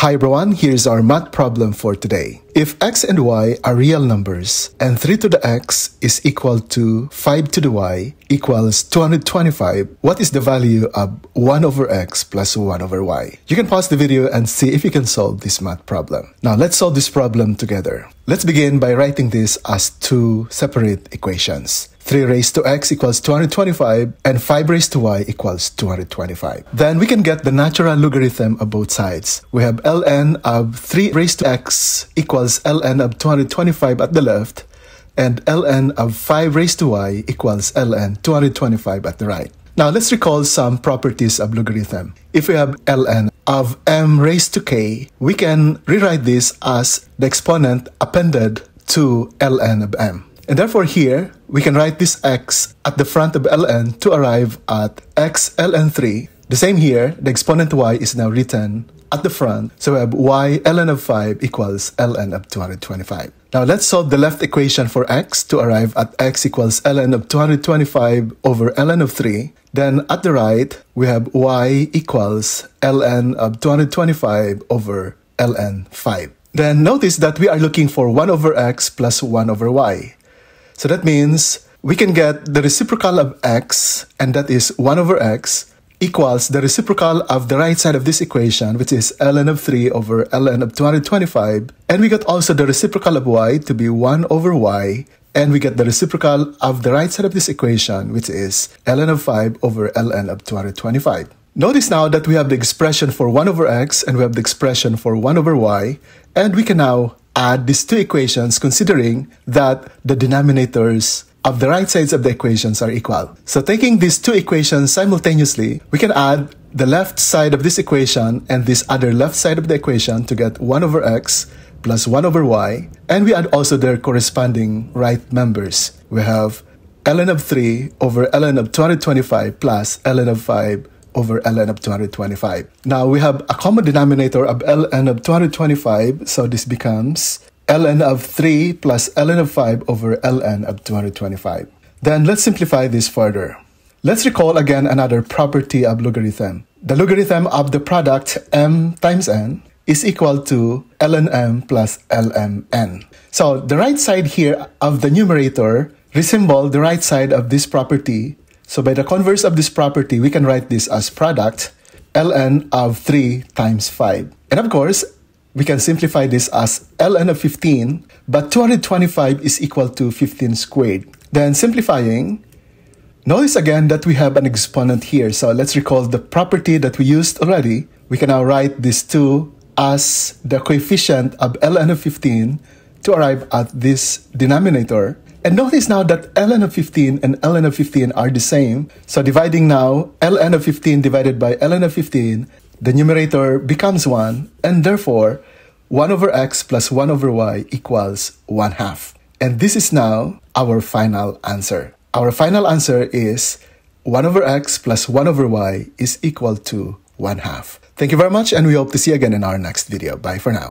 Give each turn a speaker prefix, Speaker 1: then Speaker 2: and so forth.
Speaker 1: Hi everyone, here's our math problem for today. If x and y are real numbers and 3 to the x is equal to 5 to the y equals 225, what is the value of 1 over x plus 1 over y? You can pause the video and see if you can solve this math problem. Now let's solve this problem together. Let's begin by writing this as two separate equations. 3 raised to x equals 225 and 5 raised to y equals 225. Then we can get the natural logarithm of both sides. We have ln of 3 raised to x equals ln of 225 at the left and ln of 5 raised to y equals ln 225 at the right. Now let's recall some properties of logarithm. If we have ln of m raised to k, we can rewrite this as the exponent appended to ln of m. And therefore here, we can write this x at the front of ln to arrive at x ln 3. The same here, the exponent y is now written at the front. So we have y ln of 5 equals ln of 225. Now let's solve the left equation for x to arrive at x equals ln of 225 over ln of 3. Then at the right, we have y equals ln of 225 over ln 5. Then notice that we are looking for 1 over x plus 1 over y. So that means we can get the reciprocal of x, and that is 1 over x, equals the reciprocal of the right side of this equation, which is ln of 3 over ln of 225. And we got also the reciprocal of y to be 1 over y, and we get the reciprocal of the right side of this equation, which is ln of 5 over ln of 225. Notice now that we have the expression for 1 over x and we have the expression for 1 over y, and we can now add these two equations considering that the denominators of the right sides of the equations are equal. So taking these two equations simultaneously, we can add the left side of this equation and this other left side of the equation to get 1 over x plus 1 over y. And we add also their corresponding right members. We have ln of 3 over ln of 225 plus ln of 5 over ln of 225. Now we have a common denominator of ln of 225, so this becomes ln of 3 plus ln of 5 over ln of 225. Then let's simplify this further. Let's recall again another property of logarithm. The logarithm of the product m times n is equal to ln m plus ln n. So the right side here of the numerator resemble the right side of this property so by the converse of this property, we can write this as product ln of 3 times 5. And of course, we can simplify this as ln of 15, but 225 is equal to 15 squared. Then simplifying, notice again that we have an exponent here. So let's recall the property that we used already. We can now write this two as the coefficient of ln of 15 to arrive at this denominator. And notice now that ln of 15 and ln of 15 are the same. So dividing now ln of 15 divided by ln of 15, the numerator becomes 1, and therefore 1 over x plus 1 over y equals 1 half. And this is now our final answer. Our final answer is 1 over x plus 1 over y is equal to 1 half. Thank you very much, and we hope to see you again in our next video. Bye for now.